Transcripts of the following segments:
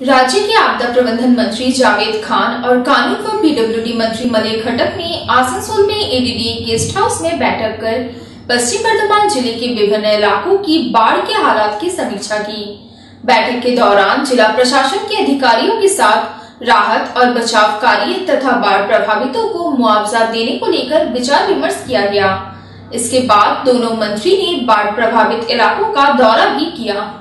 राज्य के आपदा प्रबंधन मंत्री जावेद खान और कानून व पीडब्ल्यूडी मंत्री मलय खटक ने आसनसोल में एडीडी गेस्ट हाउस में बैठक कर पश्चिम बर्धमान ज़िले के विभिन्न इलाकों की बाढ़ के हालात की समीक्षा की। बैठक के दौरान जिला प्रशासन के अधिकारियों के साथ राहत और बचाव कार्य तथा बाढ़ प्रभावितों को मुआवजा देने को लेकर विचार विमर्श किया गया। इसके बाद दोनों मंत्री ने बाढ़ प्रभावित इलाकों का दौरा भी किया।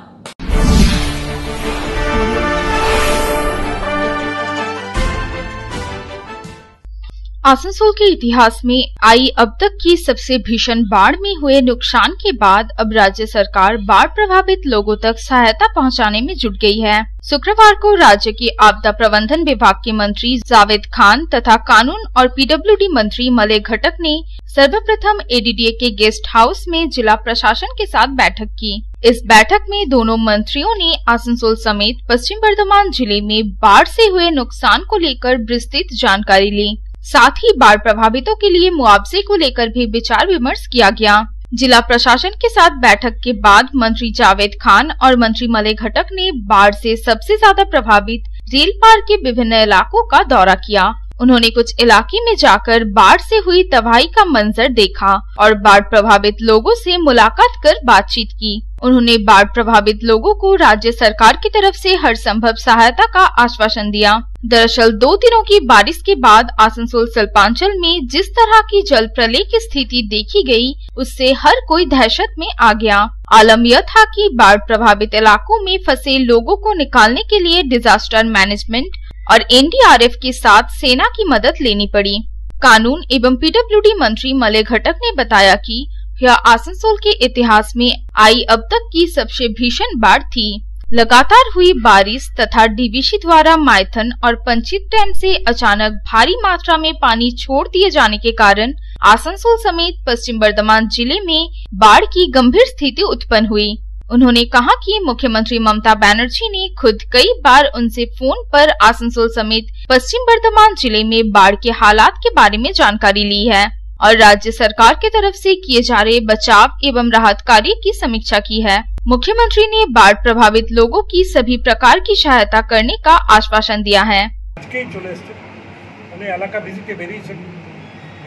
आसनसोल के इतिहास में आई अब तक की सबसे भीषण बाढ़ में हुए नुकसान के बाद अब राज्य सरकार बाढ़ प्रभावित लोगों तक सहायता पहुँचाने में जुट गई है। शुक्रवार को राज्य के आपदा प्रबंधन विभाग के मंत्री जावेद खान तथा कानून और पीडब्ल्यूडी मंत्री मलय घटक ने सर्वप्रथम एडीडीए के गेस्ट हाउस में जिला प्रशासन के साथ बैठक की। इस बैठक में दोनों मंत्रियों ने आसनसोल समेत पश्चिम बर्धमान ज़िले में बाढ़ से हुए नुकसान को लेकर विस्तृत जानकारी ली। साथ ही बाढ़ प्रभावितों के लिए मुआवजे को लेकर भी विचार विमर्श किया गया। जिला प्रशासन के साथ बैठक के बाद मंत्री जावेद खान और मंत्री मलय घटक ने बाढ़ से सबसे ज़्यादा प्रभावित रेल पार्क के विभिन्न इलाकों का दौरा किया। उन्होंने कुछ इलाके में जाकर बाढ़ से हुई तबाही का मंजर देखा और बाढ़ प्रभावित लोगों से मुलाकात कर बातचीत की। उन्होंने बाढ़ प्रभावित लोगों को राज्य सरकार की तरफ़ से हर संभव सहायता का आश्वासन दिया। दरअसल, दो दिनों की बारिश के बाद आसनसोल सल्पांचल में जिस तरह की जल प्रलय की स्थिति देखी गई, उससे हर कोई दहशत में आ गया। आलम यह था कि बाढ़ प्रभावित इलाकों में फंसे लोगों को निकालने के लिए डिजास्टर मैनेजमेंट और एनडीआरएफ के साथ सेना की मदद लेनी पड़ी। कानून एवं पीडब्ल्यूडी मंत्री मलय घटक ने बताया कि यह आसनसोल के इतिहास में आई अब तक की सबसे भीषण बाढ़ थी। लगातार हुई बारिश तथा डीवीसी द्वारा माइथन और पंचित डैम से अचानक भारी मात्रा में पानी छोड़ दिए जाने के कारण आसनसोल समेत पश्चिम बर्धमान ज़िले में बाढ़ की गंभीर स्थिति उत्पन्न हुई। उन्होंने कहा कि मुख्यमंत्री ममता बनर्जी ने खुद कई बार उनसे फोन पर आसनसोल समेत पश्चिम बर्धमान जिले में बाढ़ के हालात के बारे में जानकारी ली है और राज्य सरकार की तरफ से किए जा रहे बचाव एवं राहत कार्य की समीक्षा की है मुख्यमंत्री ने बाढ़ प्रभावित लोगों की सभी प्रकार की सहायता करने का आश्वासन दिया है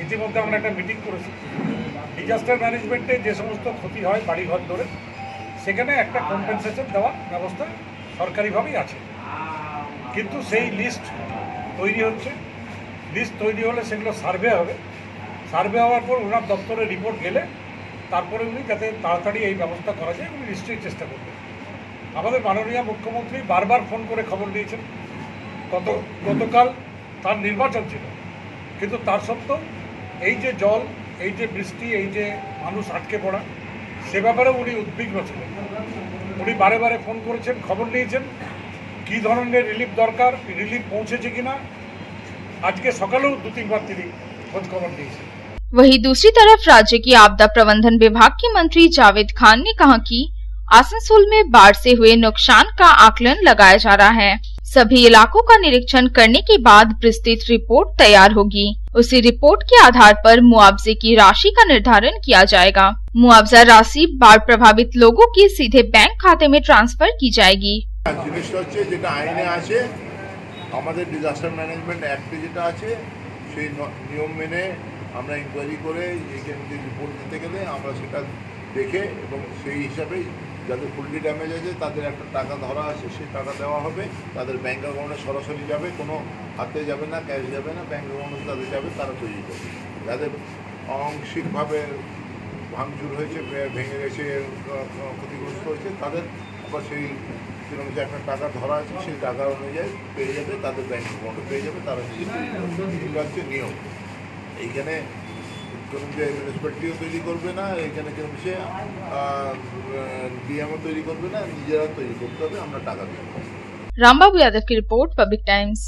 ইতিমধ্যে আমরা একটা মিটিং করেছি ডিজাস্টার ম্যানেজমেন্টে যে সমস্ত ক্ষতি হয় বাড়িঘর ধরে সেখানে একটা কম্পেনসেশন দেওয়ার ব্যবস্থা সরকারিভাবেই আছে। কিন্তু সেই লিস্ট তৈরি হচ্ছে। লিস্ট তৈরি হলে সেগুলো সার্ভে হবে। সার্ভে হওয়ার পর ওনার দপ্তরে রিপোর্ট গেলে তারপরে উনি যাতে তাড়াতাড়ি এই ব্যবস্থা করা যায়, উনি নিশ্চয়ই চেষ্টা করবেন। আমাদের মাননীয় মুখ্যমন্ত্রী বারবার ফোন করে খবর দিয়েছেন। গত, গতকাল তার নির্বাচন ছিল। কিন্তু তার সত্ত্বেও এই যে জল, এই যে বৃষ্টি, এই যে মানুষ আটকে পড়া সে ব্যাপারে উনি উদ্বিগ্ন ছিলেন উনি বারে বারে ফোন করেছেন খবর নিয়েছেন কি ধরনের রিলিফ দরকার রিলিফ পৌঁছেছে কিনা আজকে সকালেও দু তিনবার তিনি খোঁজ খবর দিয়েছেন वहीं दूसरी तरफ राज्य की आपदा प्रबंधन विभाग के मंत्री जावेद खान ने कहा कि आसनसोल में बाढ़ से हुए नुकसान का आकलन लगाया जा रहा है सभी इलाकों का निरीक्षण करने के बाद विस्तृत रिपोर्ट तैयार होगी उसी रिपोर्ट के आधार पर मुआवजे की राशि का निर्धारण किया जाएगा मुआवजा राशि बाढ़ प्रभावित लोगों के सीधे बैंक खाते में ट्रांसफर की जाएगी নিয়ম মেনে আমরা ইনকোয়ারি করে এইখানে রিপোর্ট দিতে গেলে আমরা সেটা দেখে এবং সেই হিসাবে যাদের ফুললি ড্যামেজ আছে, তাদের একটা টাকা ধরা আছে, সেই টাকা দেওয়া হবে। তাদের ব্যাঙ্ক অ্যাকাউন্টে সরাসরি যাবে, কোনো হাতে যাবে না ক্যাশ যাবে না ব্যাঙ্ক অ্যাকাউন্টে তাদের যাবে, তারা তৈরি করবে। যাদের আংশিকভাবে ভাঙচুর হয়েছে ভেঙে গেছে ক্ষতিগ্রস্ত হয়েছে, তাদের আবার সেই যেরকম যে একটা টাকা ধরা আছে, সেই টাকা অনুযায়ী পেয়ে যাবে, তাদের ব্যাঙ্ক অ্যাকাউন্টে পেয়ে যাবে, তারা নিজে এটা হচ্ছে নিয়ম। এইখানে কেরম যে মিউনিসিপ্যালিটিও তৈরি করবে না এইখানে কেরম সে ডিএমও তৈরি করবে না নিজেরা তৈরি করতে হবে আমরা টাকা দেবো रामबाबू यादव की रिपोर्ट पब्लिक टाइम्स